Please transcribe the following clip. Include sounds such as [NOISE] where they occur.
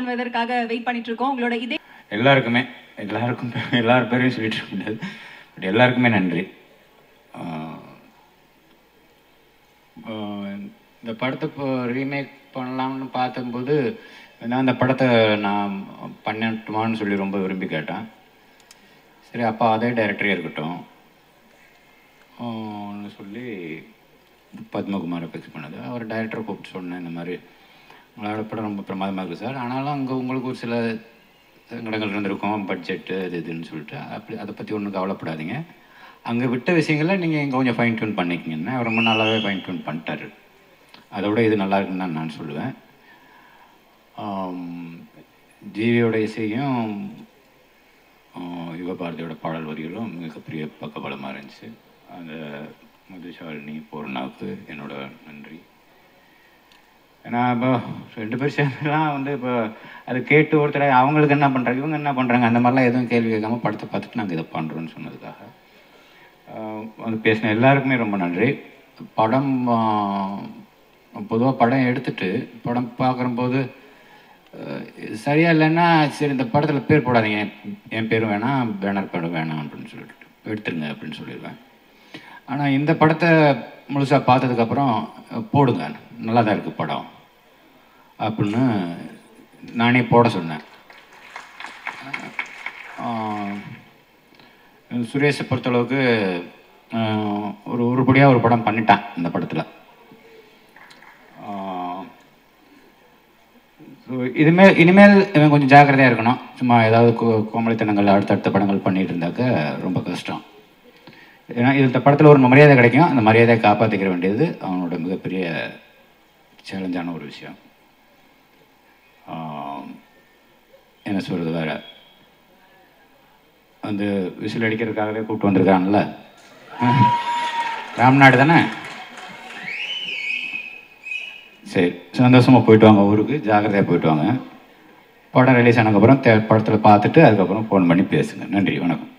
காண்பதற்காக வெயிட் பண்ணிட்டு இருக்கோம் உங்களோட இதே எல்லாருக்குமே எல்லாருக்கும் [LAUGHS] எல்லார் பேரையும் சொல்லிட்டு இருக்க முடியாது பட் எல்லாருக்குமே நன்றி. ஆஹ் இந்த படத்தை இப்போ ரீமேக் பண்ணலாம்னு பார்த்தம்போது நான் அந்த படத்தை நான் பண்ணட்டுமான்னு சொல்லி ரொம்ப விரும்பி கேட்டேன். சரி அப்போ அதே டைரக்டரே இருக்கட்டும். சொல்லி பத்மகுமாரை ஃபிக்ஸ் பண்ணது. அவர் டைரக்டரை கூப்பிட்டு சொன்னேன் இந்த மாதிரி உங்களோட படம் ரொம்ப பிரமாதமாக இருக்குது சார். ஆனாலும் அங்கே உங்களுக்கு ஒரு சில சங்கடங்கள் இருந்திருக்கும் பட்ஜெட்டு அது இதுன்னு சொல்லிட்டு. அப்படி அதை பற்றி ஒன்றும் கவலைப்படாதீங்க. அங்கே விட்ட விஷயங்களை நீங்கள் இங்கே கொஞ்சம் ஃபைன் டியூன் பண்ணிக்கிங்கன்னா ரொம்ப நல்லாவே ஃபைன் டியூன் பண்ணிட்டாரு. அதோட இது நல்லா இருக்குன்னு தான் நான் சொல்லுவேன். ஜீவியோட இசையும் யுவபாரதியோட பாடல் வரிகளும் மிகப்பெரிய பக்கபலமாக இருந்துச்சு. அந்த மதுசாலினி பூர்ணாவுக்கு என்னோட ஏன்னா இப்போ ரெண்டு பேர் சேர்ந்துலாம் வந்து இப்போ அது கேட்டு ஒருத்தர் அவங்களுக்கு என்ன பண்ணுறாங்க இவங்க என்ன பண்ணுறாங்க அந்த மாதிரிலாம் எதுவும் கேள்வி கேட்காம படத்தை பார்த்துட்டு நாங்கள் இதை பண்ணுறோன்னு சொன்னதுக்காக. வந்து பேசின எல்லாருக்குமே ரொம்ப நன்றி. படம் பொதுவாக படம் எடுத்துட்டு படம் பார்க்குறம்போது சரியா இல்லைன்னா சரி இந்த படத்தில் பேர் போடாதீங்க என் பேரும் வேணாம் பேனர் படம் வேணாம் அப்படின்னு சொல்லிட்டு எடுத்துருங்க அப்படின்னு சொல்லிடுவேன். ஆனால் இந்த படத்தை முழுசாக பார்த்ததுக்கப்புறம் போடுங்க. நல்லா தான் இருக்குது படம். அப்படின்னு நானே போட சொன்னேன். சுரேஷை பொறுத்தளவுக்கு ஒரு உருப்படியாக ஒரு படம் பண்ணிட்டான் இந்த படத்தில். ஸோ இதுமேல் இனிமேல் இவன் கொஞ்சம் ஜாக்கிரதையாக இருக்கணும். சும்மா ஏதாவது கோ- கோமளித்தனங்கள் அடுத்தடுத்த படங்கள் பண்ணிட்டு இருந்தாக்க ரொம்ப கஷ்டம். ஏன்னா இந்த படத்தில் ஒரு மரியாதை கிடைக்கும். அந்த மரியாதையை காப்பாற்றிக்கிற வேண்டியது அவனோட மிகப்பெரிய சேலஞ்சான ஒரு விஷயம். என்ன சொல்கிறது வேறு? அந்த விசில் அடிக்கிறதுக்காகவே கூப்பிட்டு வந்திருக்காங்கல்ல? ராம்நாடு தானே? சரி சந்தோஷமாக போயிட்டு வாங்க ஊருக்கு. ஜாக்கிரதையாக போயிட்டு வாங்க. படம் ரிலீஸ் ஆனதுக்கப்புறம் தே படத்தில் பார்த்துட்டு அதுக்கப்புறம் ஃபோன் பண்ணி பேசுங்க. நன்றி வணக்கம்.